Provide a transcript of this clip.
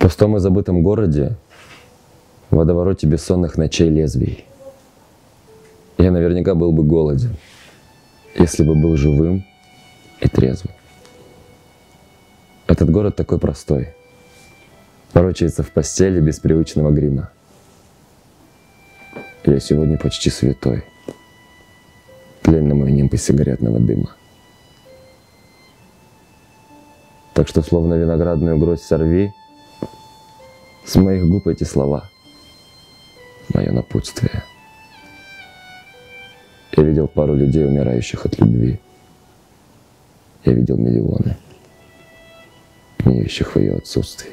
пустом и забытом городе, в водовороте бессонных ночей лезвий. Я наверняка был бы голоден, если бы был живым и трезвым. Этот город такой простой. Ворочается в постели без привычного грима. Я сегодня почти святой. Тлень на мой нимб сигаретного дыма. Так что словно виноградную гроздь сорви, С моих губ эти слова, мое напутствие. Я видел пару людей, умирающих от любви. Я видел миллионы, гниющих в ее отсутствии.